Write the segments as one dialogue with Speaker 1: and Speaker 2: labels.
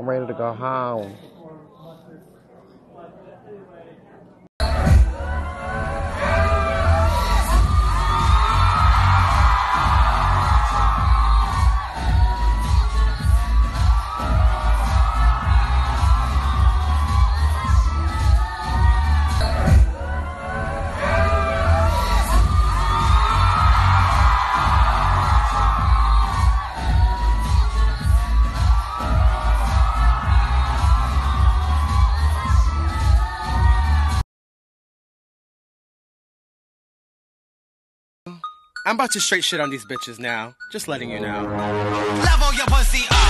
Speaker 1: I'm ready to go home.
Speaker 2: I'm about to straight shit on these bitches now. Just letting you know.
Speaker 3: Level your pussy up,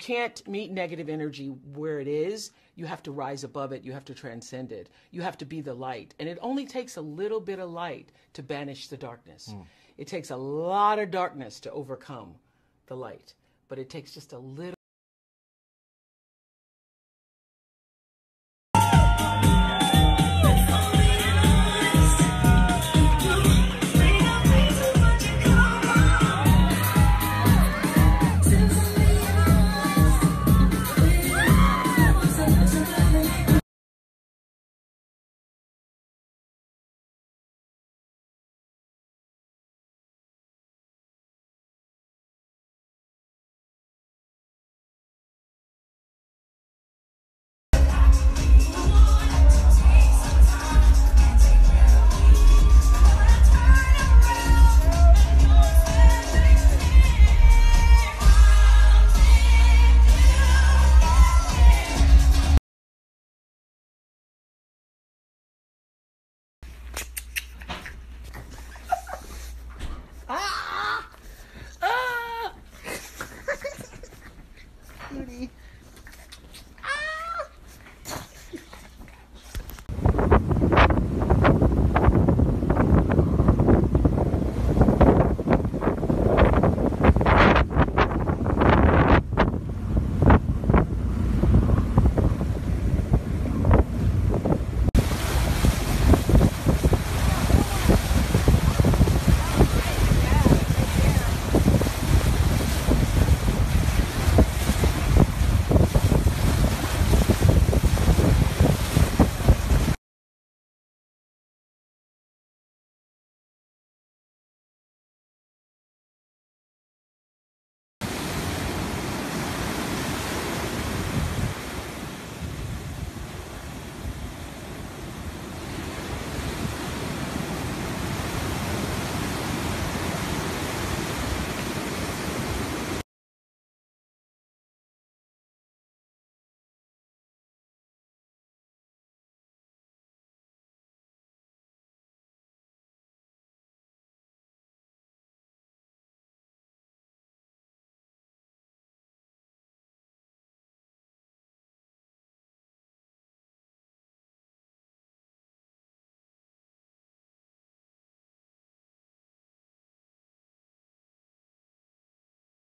Speaker 4: can't meet negative energy where it is. You have to rise above it. You have to transcend it. You have to be the light. And it only takes a little bit of light to banish the darkness. Hmm. It takes a lot of darkness to overcome the light, but it takes just a little.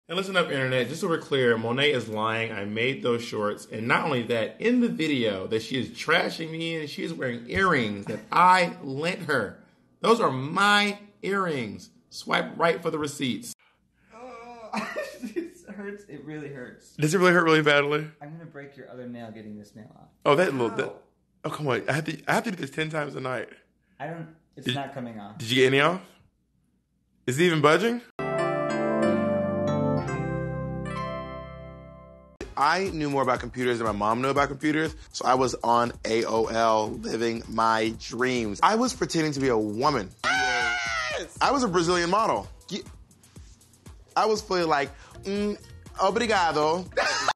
Speaker 1: And listen up, internet. Just so we're clear, Monet is lying. I made those shorts, and not only that, in the video that she is trashing me in, she is wearing earrings that I lent her. Those are my earrings. Swipe right for the receipts.
Speaker 5: Oh, it hurts. It really hurts.
Speaker 1: Does it really hurt really badly?
Speaker 5: I'm gonna break your other nail getting this nail off.
Speaker 1: Oh, that little. That, oh, come on. I have to. I have to do this ten times a night.
Speaker 5: I don't. It's
Speaker 1: Did-
Speaker 5: not coming off.
Speaker 1: Did you get any off? Is it even budging? I knew more about computers than my mom knew about computers, so I was on AOL living my dreams. I was pretending to be a woman. Yes. I was a Brazilian model. I was fully like, mm, obrigado.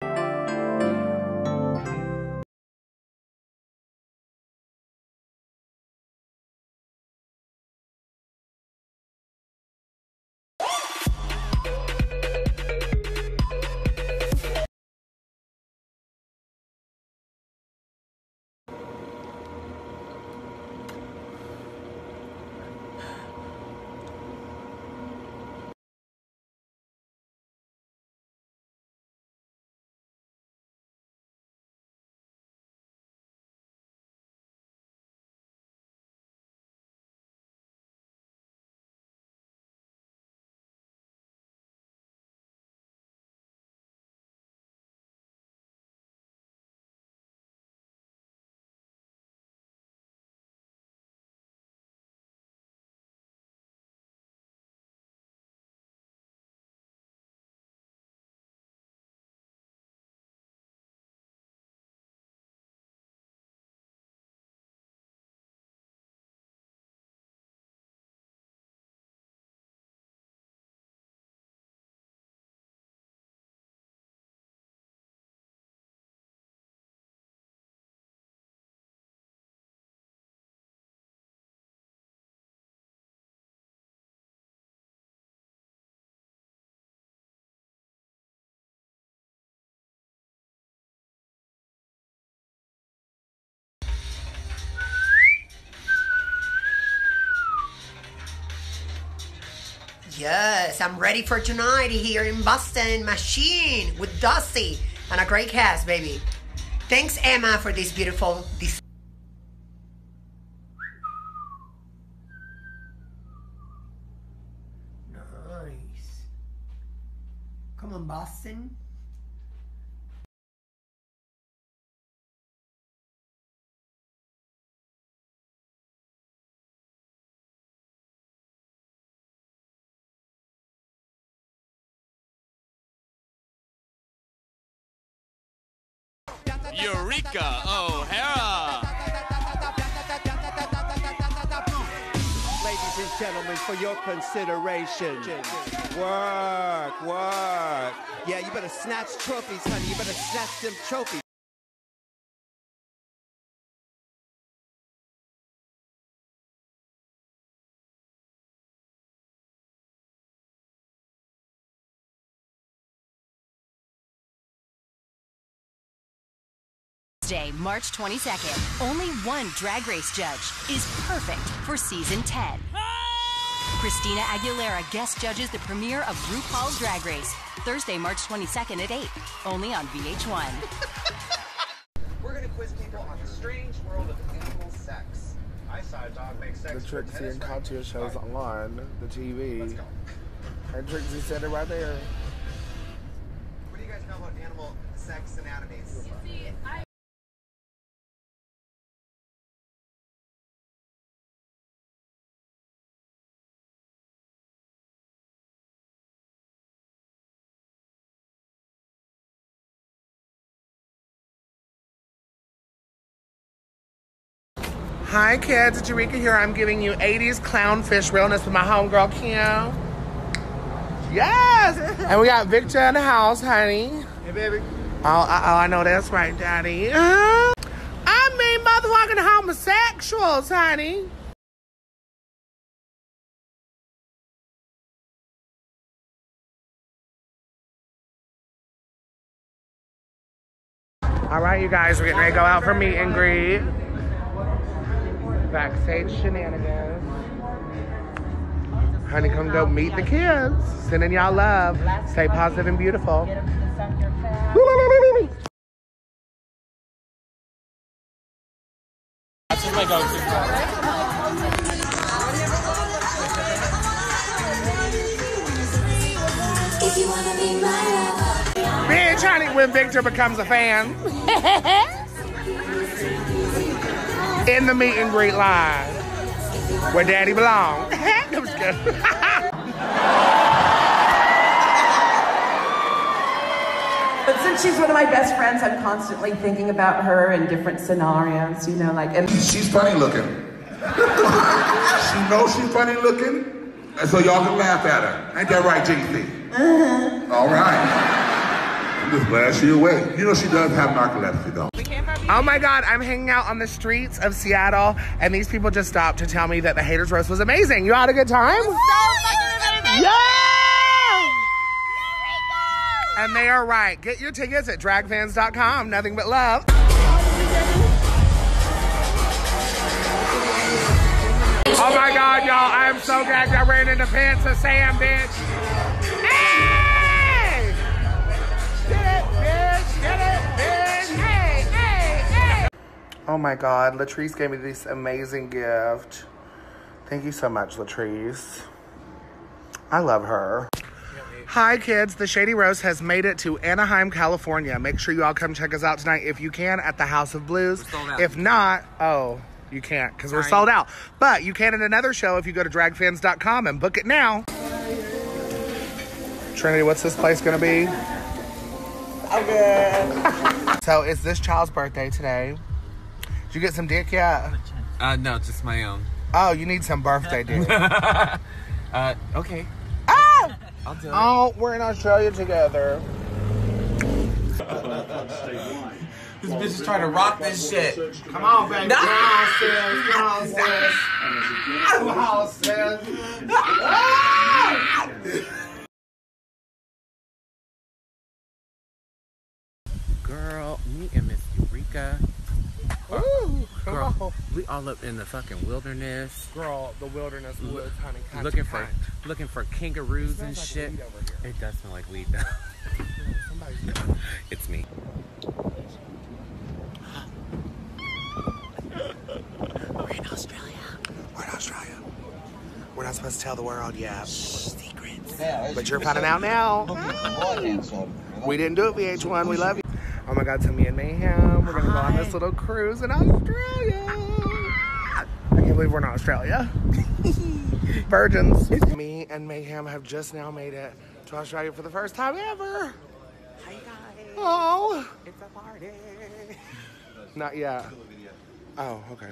Speaker 6: Yes, I'm ready for tonight here in Boston Machine with Dusty and a great cast, baby. Thanks, Emma, for this beautiful nice. Come on, Boston.
Speaker 7: Eureka O'Hara.
Speaker 8: Ladies and gentlemen, for your consideration. Work, work. Yeah, you better snatch trophies, honey. You better snatch them trophies.
Speaker 9: Day, March 22nd. Only one drag race judge is perfect for season 10. Christina Aguilera guest judges the premiere of RuPaul's Drag Race, Thursday, March 22nd at 8, only on VH1.
Speaker 10: We're gonna quiz people on the strange world of animal sex. I saw a dog make sex.
Speaker 11: The Trixie and. Katya shows
Speaker 10: All right,
Speaker 11: on the TV.
Speaker 10: Let's go.
Speaker 11: And Trixie said it right there.
Speaker 10: What do you guys know about animal sex anatomies?
Speaker 12: Hi kids, it's Eureka here. I'm giving you 80s clownfish realness with my homegirl Kim. Yes! and we got Victor in the house, honey.
Speaker 10: Hey, baby.
Speaker 12: Oh, oh, I know that's right, Daddy. Uh, I mean, motherfucking homosexuals, honey. All right, you guys, we're getting ready to go out for meet and greet. Backstage shenanigans. Honey, come go meet the kids. Sending y'all love. Stay positive and beautiful.
Speaker 2: That's just my go-to.
Speaker 12: We ain't trying to when Victor becomes a fan. In the meet and greet line. Where daddy belongs. I'm just kidding.
Speaker 13: But since she's one of my best friends, I'm constantly thinking about her in different scenarios, you know, like. And
Speaker 14: She's funny looking. she knows she's funny looking, and so y'all can laugh at her. Ain't that right, JC? Uh -huh. All right. I'm just glad she awake. You know she does have narcolepsy, though.
Speaker 12: Oh my God, I'm hanging out on the streets of Seattle, and these people just stopped to tell me that the Haters Roast was amazing. You had a good time? Yeah! And they are right. Get your tickets at dragfans.com. Nothing but love. Oh my God, y'all. I am so glad I ran into Pants of Sam, bitch. Hey! Oh my God, Latrice gave me this amazing gift. Thank you so much, Latrice. I love her. Hi, kids. The Shady Rose has made it to Anaheim, California. Make sure you all come check us out tonight if you can at the House of Blues. If not, oh, you can't because we're sold out. But you can at another show if you go to dragfans.com and book it now. Trinity, what's this place going to be? Okay. so, it's this child's birthday today. Did you get some dick yet?
Speaker 15: Uh, no, just my own.
Speaker 12: Oh, you need some birthday dick.
Speaker 15: uh, okay.
Speaker 12: Ah!
Speaker 15: I'll do it.
Speaker 12: Oh, we're in Australia together.
Speaker 15: This bitch is trying to rock this shit.
Speaker 12: Come on, baby.
Speaker 15: No.
Speaker 12: Come on, sis. Come on, sis. Come on, sis. Ah!
Speaker 15: Girl, me and Miss Eureka.
Speaker 12: Ooh, come
Speaker 15: Girl,
Speaker 12: on.
Speaker 15: we all up in the fucking wilderness.
Speaker 12: Girl, the wilderness woods, honey. Kind
Speaker 15: looking
Speaker 12: of
Speaker 15: for
Speaker 12: kind.
Speaker 15: looking for kangaroos
Speaker 12: It
Speaker 15: and
Speaker 12: like
Speaker 15: shit.
Speaker 12: weed over here.
Speaker 15: It does smell like weed though.
Speaker 12: Somebody's
Speaker 15: it's me.
Speaker 12: We're in Australia. We're in Australia. We're not supposed to tell the world yet. secrets. Yeah, But you're finding out now. We didn't do it, VH1. We love you. Oh my God, so me and Mayhem, we're gonna go on this little cruise in Australia. I can't believe we're in Australia. Virgins. Me and Mayhem have just now made it to Australia for the first time ever. Hi guys. Oh. It's a party. Not yet. Oh, okay.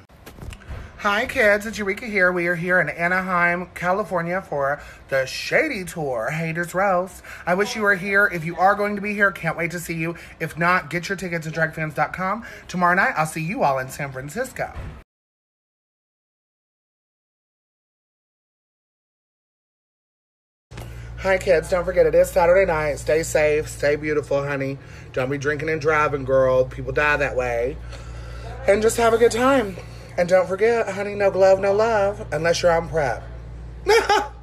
Speaker 12: Hi, kids. It's Eureka here. We are here in Anaheim, California for the Shady Tour, Haters Roast. I wish you were here. If you are going to be here, can't wait to see you. If not, get your tickets at dragfans.com. Tomorrow night, I'll see you all in San Francisco. Hi, kids. Don't forget, it is Saturday night. Stay safe. Stay beautiful, honey. Don't be drinking and driving, girl. People die that way. And just have a good time. And don't forget, honey, no glove, no love, unless you're on PrEP.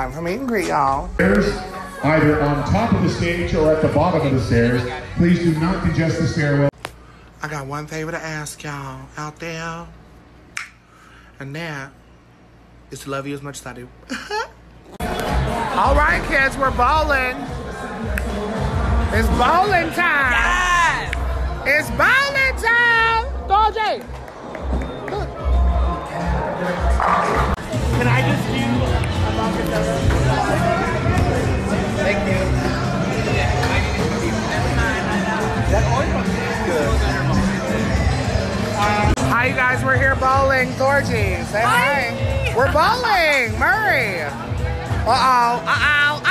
Speaker 12: Time for meet and greet, y'all.
Speaker 16: either on top of the stage or at the bottom of the stairs. Please do not congest the stairwell.
Speaker 12: I got one favor to ask y'all out there. And that is to love you as much as I do. All right, kids, we're bowling. It's bowling time. It's bowling time. Dodgy.
Speaker 17: Can I just do a vodka soda? Thank you.
Speaker 12: That oil tastes good. Hi, you guys. We're here bowling. Thorgy, say hi. We're bowling. Murray. Uh-oh. Uh oh.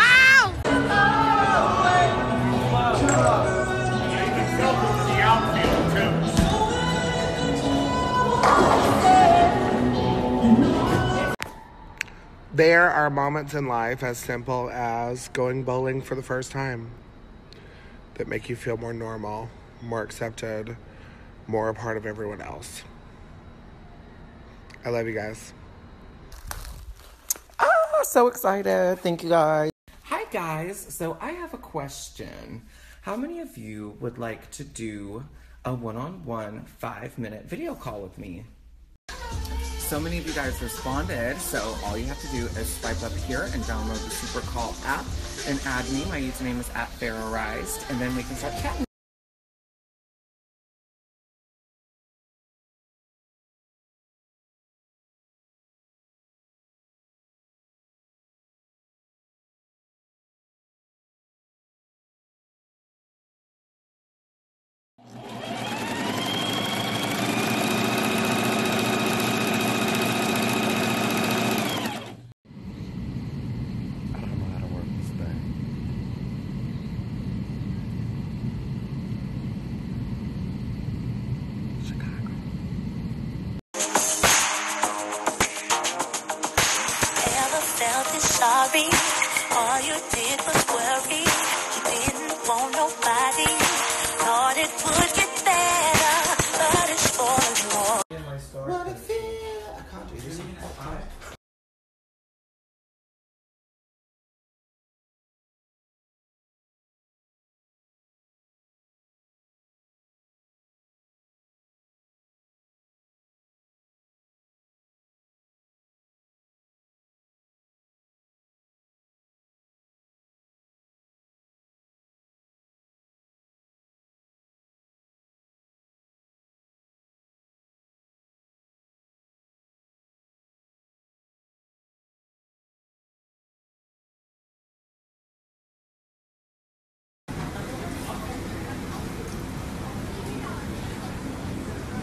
Speaker 12: There are moments in life as simple as going bowling for the first time that make you feel more normal, more accepted, more a part of everyone else. I love you guys.
Speaker 18: Ah, so excited. Thank you guys. Hi guys. So I have a question. How many of you would like to do a one-on-one five-minute video call with me? So many of you guys responded, so all you have to do is swipe up here and download the Super Call app and add me. My username is at Farrahrized, and then we can start chatting.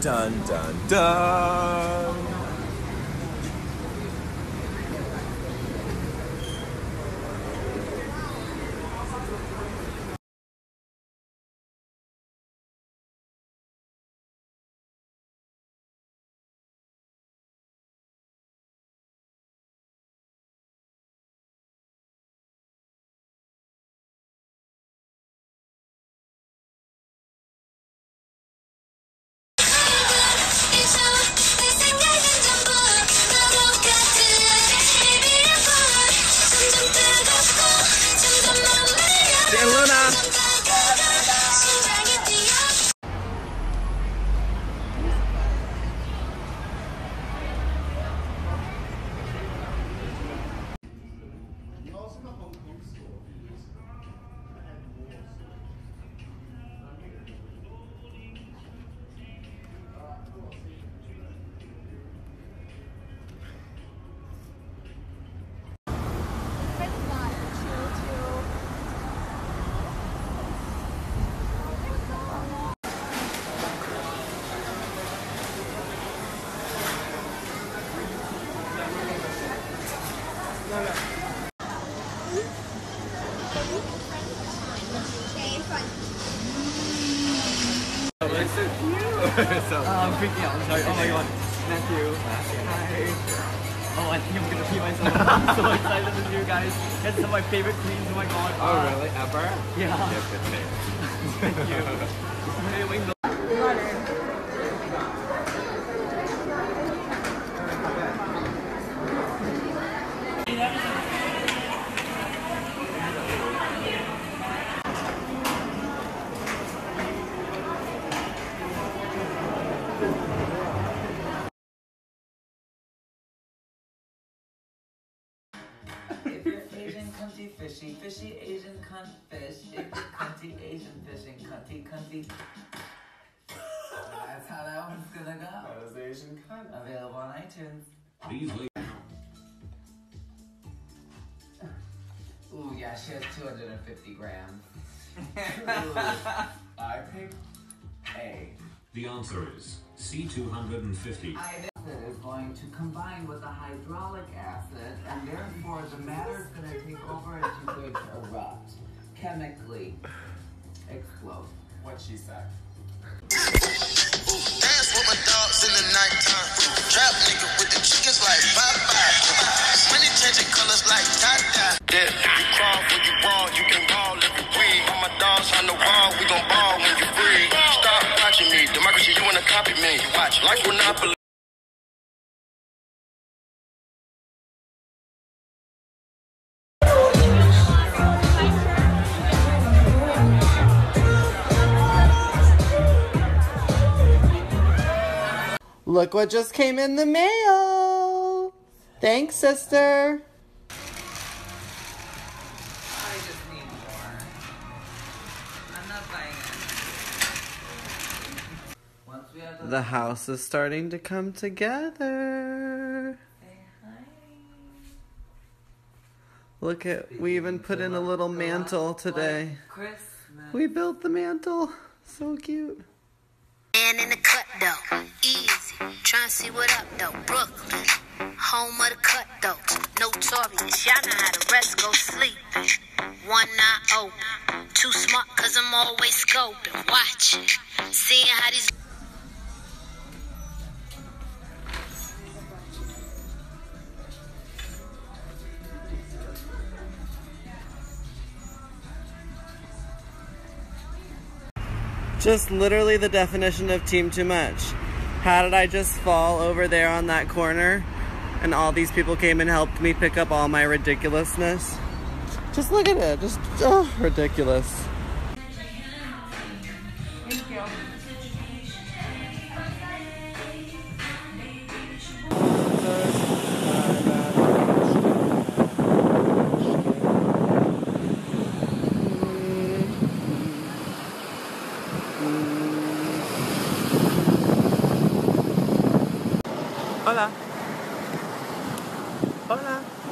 Speaker 19: Dun dun dun.
Speaker 17: Freaking out. I'm sorry. Oh my god. Matthew. Hi. Oh, I think I'm gonna pee myself. I'm so excited to see you guys. That's some of my favorite queens. Oh my god.
Speaker 15: Oh, really? Ever?
Speaker 17: Yeah.
Speaker 15: You have good.
Speaker 17: Thank you.
Speaker 5: fishy, fishy Asian cunt fish, cunty Asian fishing, cunty, cunty. That's how that one's gonna go.
Speaker 15: That was Asian cunt.
Speaker 5: Available on iTunes.
Speaker 15: Please.
Speaker 5: Ooh, yeah, she has 250 grams.
Speaker 10: I picked A.
Speaker 20: The answer is C250.
Speaker 5: Acid is going to combine with the hydraulic acid, and therefore the matter is going to take over and she's going to erupt, chemically explode.
Speaker 10: What she said.
Speaker 21: Dance with my dogs in the nighttime. Trap nigga with the chickens like bye bye. Money changing colors like tie Yeah, you crawl when you walk, you can ball if you breathe. All my dogs on the wall, we gon' ball when you breathe. Stop watching me, democracy, you wanna copy me. Watch, life will not believe.
Speaker 18: Look what just came in the mail. Thanks, sister.
Speaker 5: Once we have
Speaker 18: The house is starting to come together. Look at, we even put in a little mantle today. We built the mantle. So cute.
Speaker 22: Man in the cut though, easy. Tryna see what up though, Brooklyn, home of the cut though, notorious. Y'all know how the rest go sleeping. One eye open, too smart cause I'm always scoping, watching, seeing how these.
Speaker 18: Just literally the definition of team too much. How did I just fall over there on that corner and all these people came and helped me pick up all my ridiculousness? Just look at it. Just oh, ridiculous.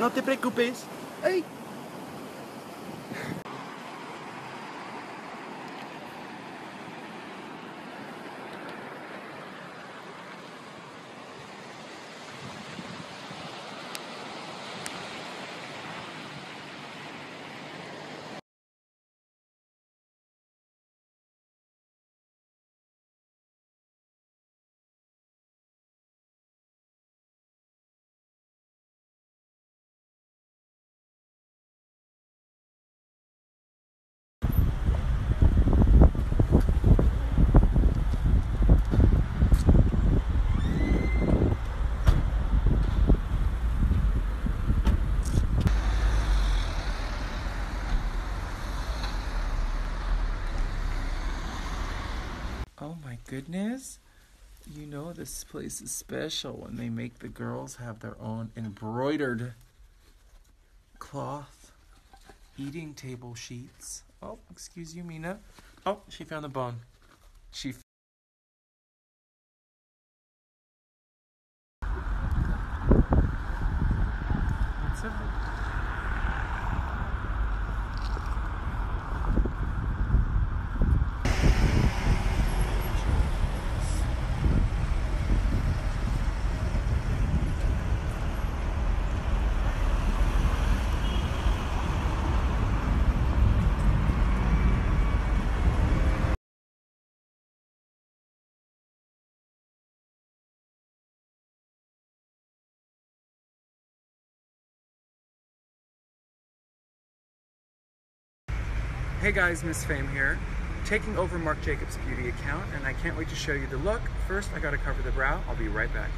Speaker 18: Hola. No te preocupes. Ay. Oh my goodness. You know this place is special when they make the girls have their own embroidered cloth eating table sheets. Oh, excuse you, Mina. Oh, she found the bone. She f- What's Hey guys, Miss Fame here, taking over Marc Jacobs beauty account, and I can't wait to show you the look. First, I gotta cover the brow. I'll be right back.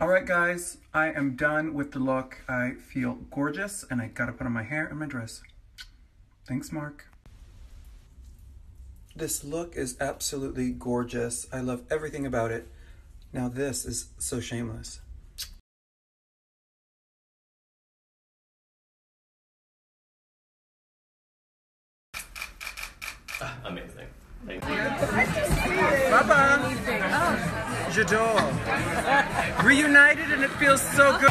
Speaker 18: All right, guys, I am done with the look. I feel gorgeous, and I gotta put on my hair and my dress. Thanks, Marc. This look is absolutely gorgeous. I love everything about it. Now this is so shameless.
Speaker 23: Amazing.
Speaker 17: Papa. J'adore. Reunited and it feels so good.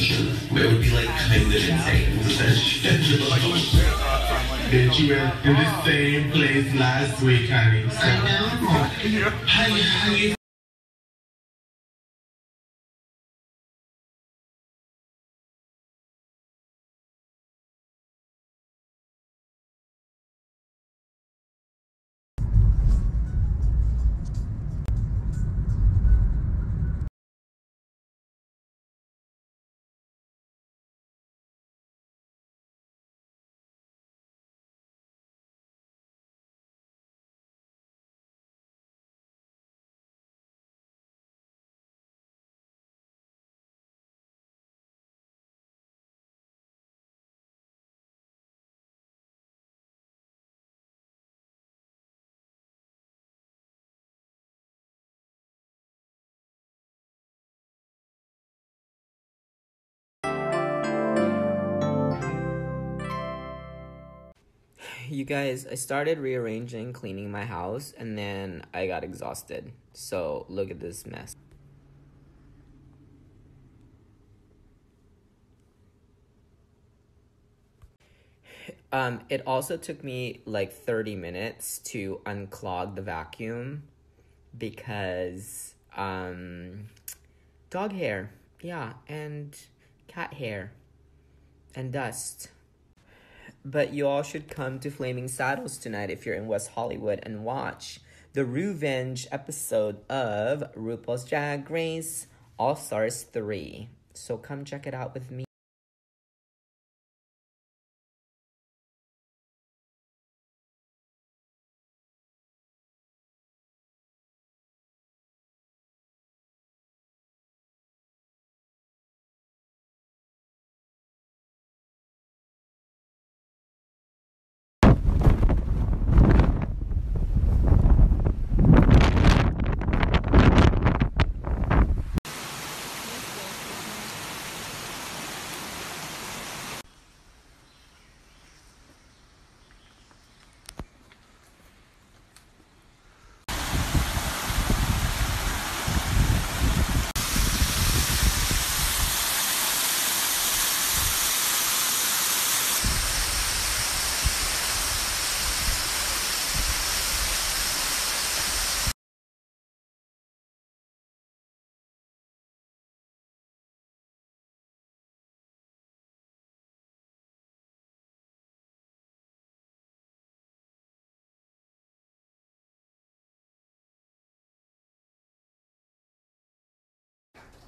Speaker 24: This competition. It would be like kind of insane.
Speaker 16: Didn't you were in the same place last week, honey? So.
Speaker 24: I know. How you, how you
Speaker 23: You guys, I started rearranging, cleaning my house, and then I got exhausted. So look at this mess. Um, it also took me like 30 minutes to unclog the vacuum because um dog hair, yeah, and cat hair and dust. But you all should come to Flaming Saddles tonight if you're in West Hollywood and watch the Revenge episode of RuPaul's Drag Race All Stars 3. So come check it out with me.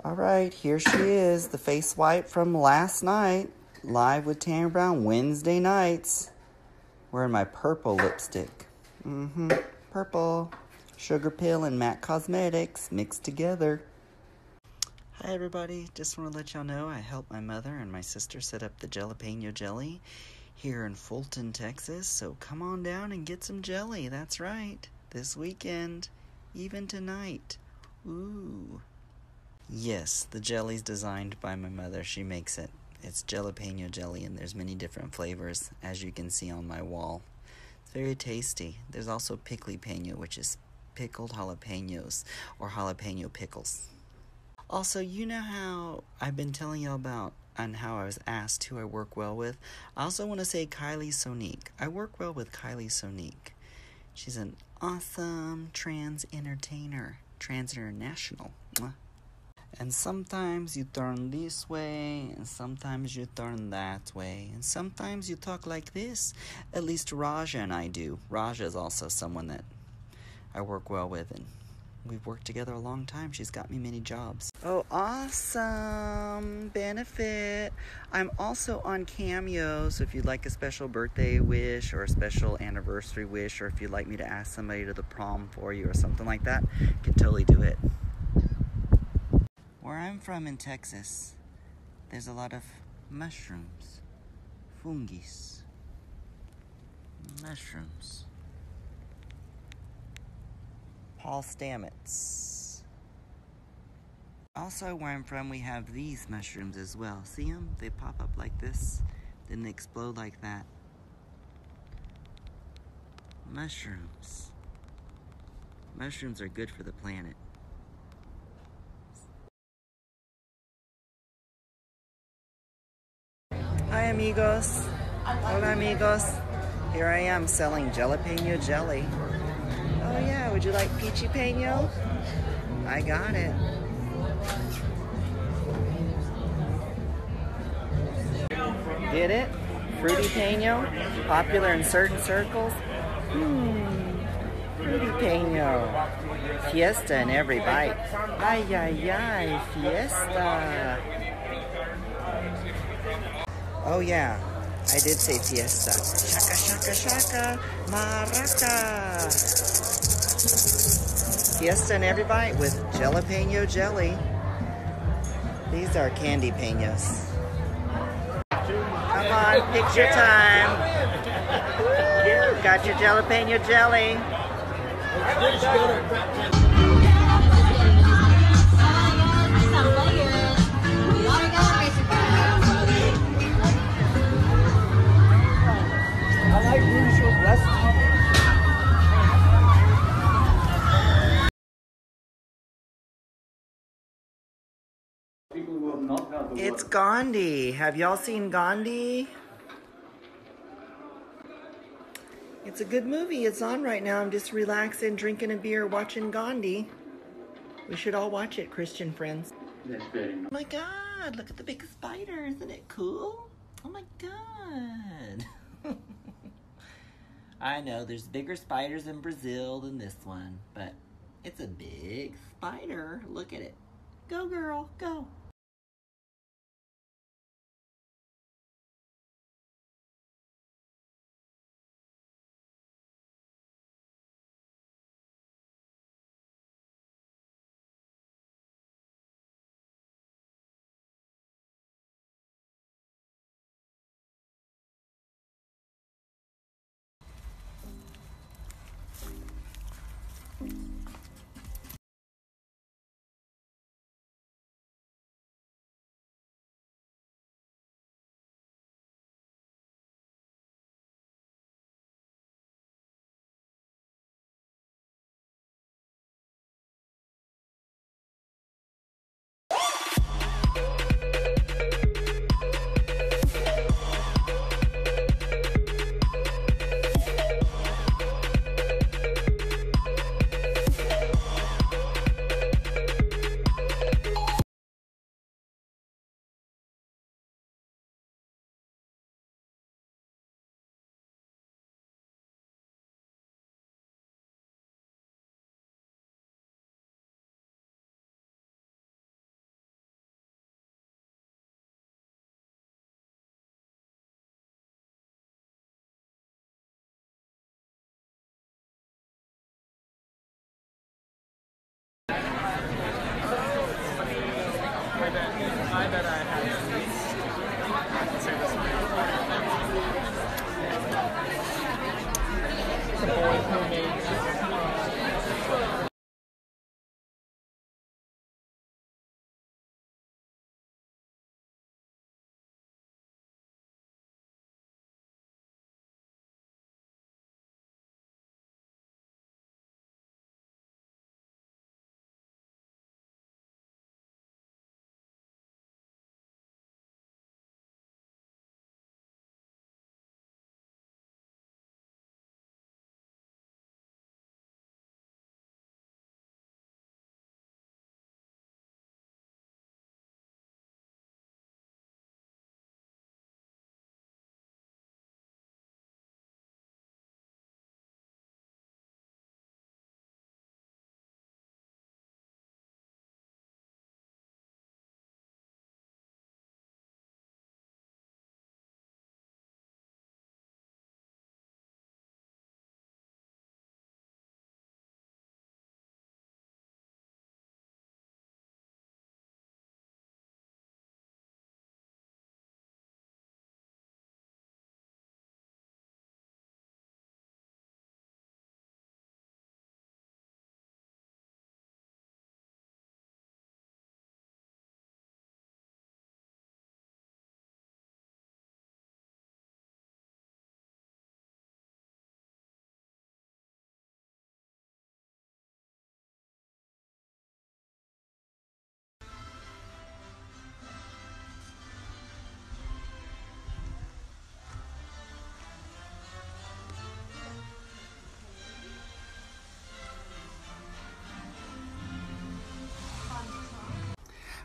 Speaker 25: All right, here she is, the face wipe from last night, live with Tammie Brown Wednesday nights. Wearing my purple lipstick. Mm-hmm, purple. SugarPill and MAC Cosmetics mixed together. Hi everybody, just want to let y'all know I helped my mother and my sister set up the jalapeno jelly here in Fulton, Texas. So come on down and get some jelly. That's right. This weekend, even tonight. Ooh. Yes, the jelly's designed by my mother. She makes it. It's jalapeno jelly, and there's many different flavors, as you can see on my wall. It's very tasty. There's also pickly peno, which is pickled jalapenos or jalapeno pickles. Also, you know how I've been telling you about on how I was asked who I work well with. I also want to say Kylie Sonique. I work well with Kylie Sonique. She's an awesome trans entertainer, trans international. Mwah. And sometimes you turn this way, and sometimes you turn that way, and sometimes you talk like this. At least Raja and I do. Raja is also someone that I work well with, and we've worked together a long time. She's got me many jobs. Oh, awesome! Benefit. I'm also on Cameo, so if you'd like a special birthday wish or a special anniversary wish, or if you'd like me to ask somebody to the prom for you or something like that, you can totally do it. Where I'm from in Texas, there's a lot of mushrooms, fungis, mushrooms. Paul Stamets. Also, where I'm from, we have these mushrooms as well. See them? They pop up like this, then they explode like that. Mushrooms. Mushrooms are good for the planet. Hi, amigos. Hola, amigos. Here I am selling jalapeno jelly. Oh, yeah, would you like peachy peno? I got it. Get it? Fruity peno? Popular in certain circles? Hmm. Fruity peno. Fiesta in every bite. Ay, ay, ay, fiesta. Oh yeah, I did say fiesta. Shaka, shaka, shaka, maraca. Fiesta in every bite with jalapeno jelly. These are candy penos. Come on, picture time. Got your jalapeno jelly.
Speaker 17: The
Speaker 25: It's Gandhi. Have y'all seen Gandhi? It's a good movie. It's on right now. I'm just relaxing, drinking a beer, watching Gandhi. We should all watch it, Christian friends.
Speaker 17: That's very
Speaker 25: Oh my god, look at the big spider. Isn't it cool? Oh my god. I know there's bigger spiders in Brazil than this one, but it's a big spider. Look at it. Go, girl, go.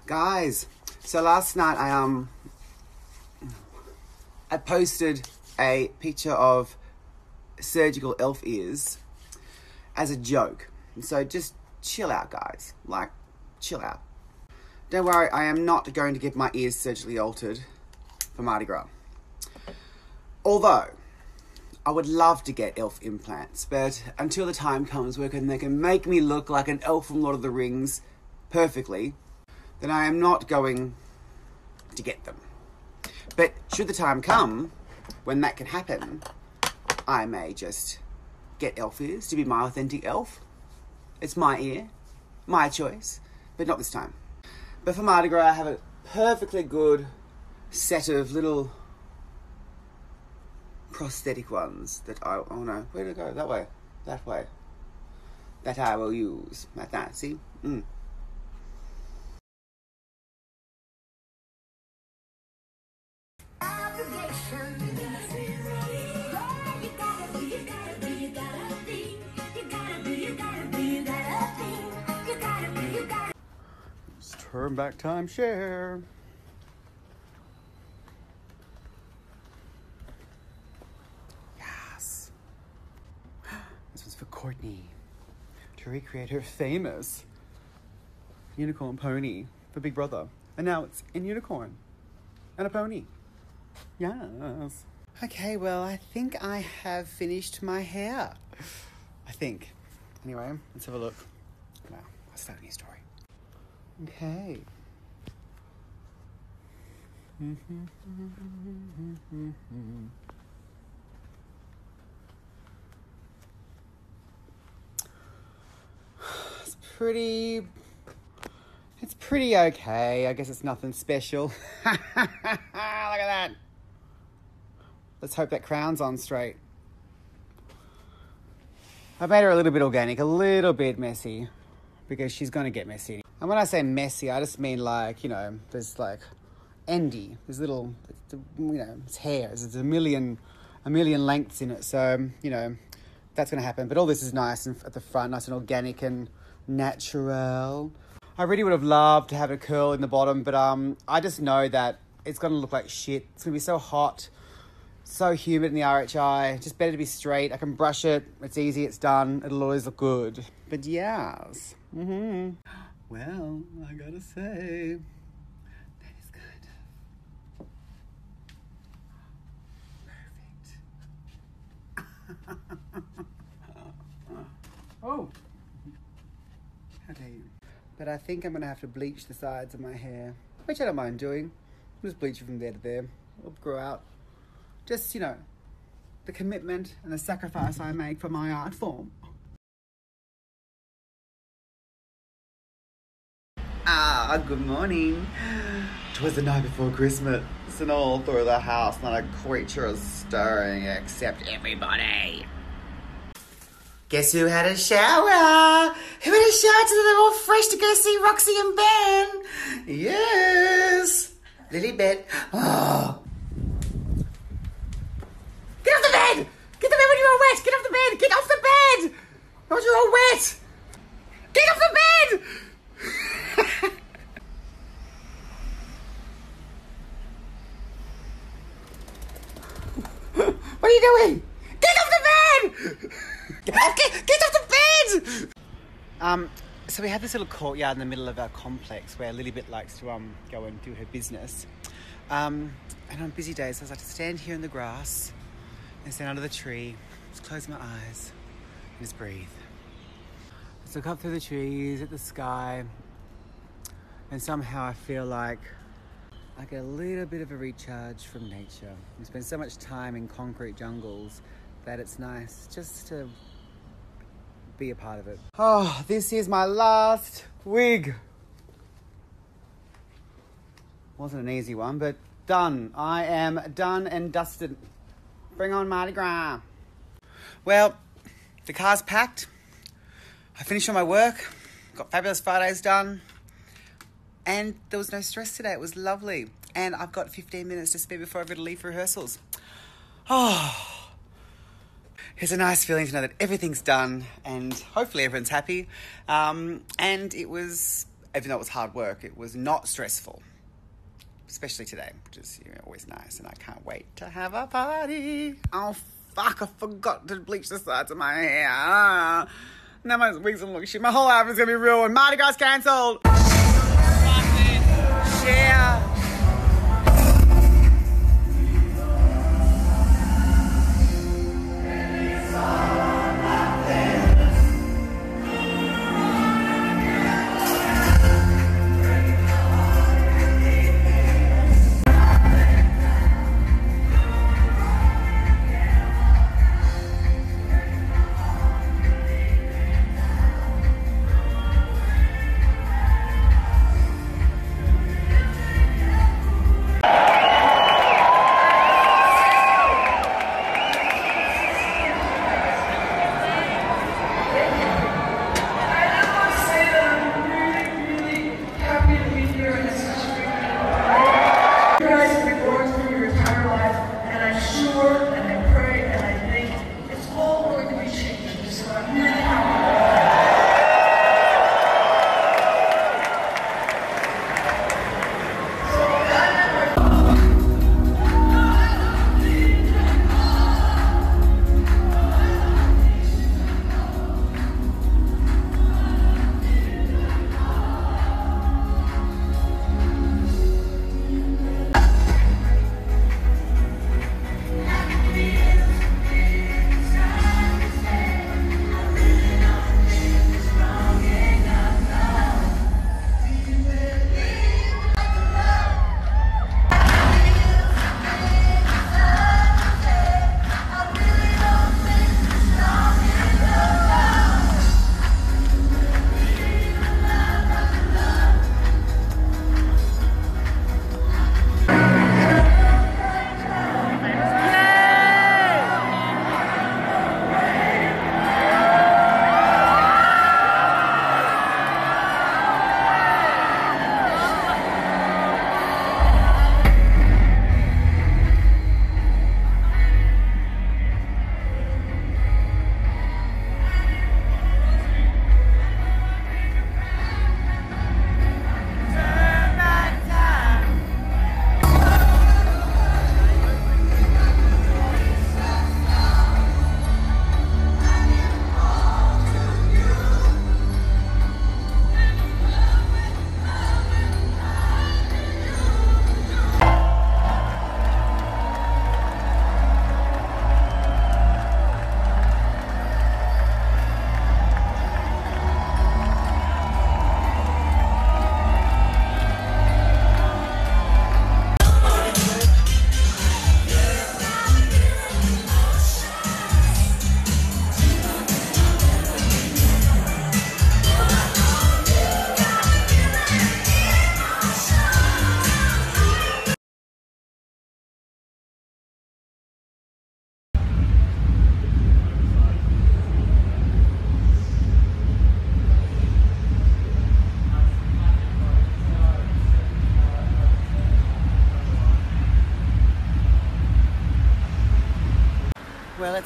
Speaker 26: Guys, so last night I um I posted a picture of surgical elf ears as a joke. So just chill out, guys. Like, chill out. Don't worry, I am not going to get my ears surgically altered for Mardi Gras. Although, I would love to get elf implants, but until the time comes where they can make me look like an elf from Lord of the Rings perfectly, then I am not going to get them. But should the time come when that can happen, I may just get elf ears to be my authentic elf. It's my ear, my choice, but not this time. But for Mardi Gras, I have a perfectly good set of little prosthetic ones that I, oh no, where to go? That way, that way. That I will use. Like that, see? Mm. Turn back time share. Yes. This one's for Courtney to recreate her famous unicorn pony for Big Brother. And now it's in unicorn and a pony. Yes. Okay, well, I think I have finished my hair. I think. Anyway, let's have a look. Wow, I'll start a new story. Okay. It's pretty. It's pretty okay. I guess it's nothing special. Look at that. Let's hope that crown's on straight. I've made her a little bit organic, a little bit messy, because she's going to get messy. And when I say messy, I just mean like, you know, there's like endy, there's little, you know, it's hair, there's a million, a million lengths in it. So, you know, that's going to happen. But all this is nice and at the front, nice and organic and natural. I really would have loved to have a curl in the bottom, but um, I just know that it's going to look like shit. It's going to be so hot so humid in the RHI. Just better to be straight. I can brush it. It's easy. It's done. It'll always look good. But yes. Mm-hmm. Well, I gotta say, that is kind of perfect. oh. How dare you? But I think I'm gonna have to bleach the sides of my hair, which I don't mind doing. I'll just bleach it from there to there. It'll grow out just, you know, the commitment and the sacrifice I make for my art form. Ah, good morning. Twas the night before Christmas, and all through the house not a creature is stirring except everybody. Guess who had a shower? Who had a shower till they're all fresh to go see Roxy and Ben? Yes! Lilybit. Oh, Get off the bed! Get the bed when you're all wet! Get off the bed! Get off the bed! Not you're all wet! Get off the bed! what are you doing? Get off the bed! Get off, get, off the bed! Um, so we have this little courtyard in the middle of our complex where Lilybit likes to um, go and do her business. Um, and on busy days, I like to stand here in the grass and stand under the tree, just close my eyes, and just breathe. Just look up through the trees at the sky, and somehow I feel like I get a little bit of a recharge from nature. We spend so much time in concrete jungles that it's nice just to be a part of it. Oh, this is my last wig. Wasn't an easy one, but done. I am done and dusted. Bring on Mardi Gras. Well, the car's packed. I finished all my work. Got Fabulous Fridays done. And there was no stress today. It was lovely. And I've got 15 minutes to spare before I've got to leave for rehearsals. Oh, it's a nice feeling to know that everything's done and hopefully everyone's happy. Um, and it was even though it was hard work, it was not stressful. Especially today, which is you know, always nice, and I can't wait to have a party. Oh fuck! I forgot to bleach the sides of my hair. Now my wigs are looking shit. My whole outfit's gonna be ruined. Mardi Gras cancelled. Share.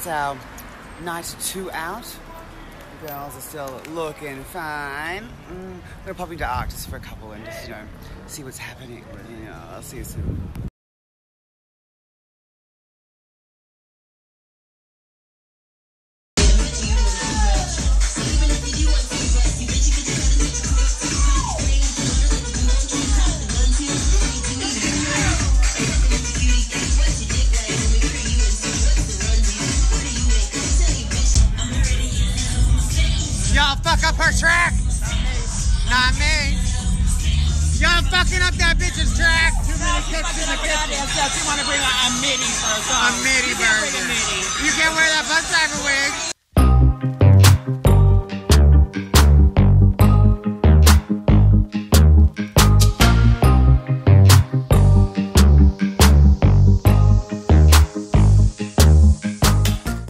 Speaker 27: It's
Speaker 26: our night two out. The girls are still looking fine. Mm, we're popping to Arctis for a couple and just, you know, see what's happening. Yeah, I'll see you soon.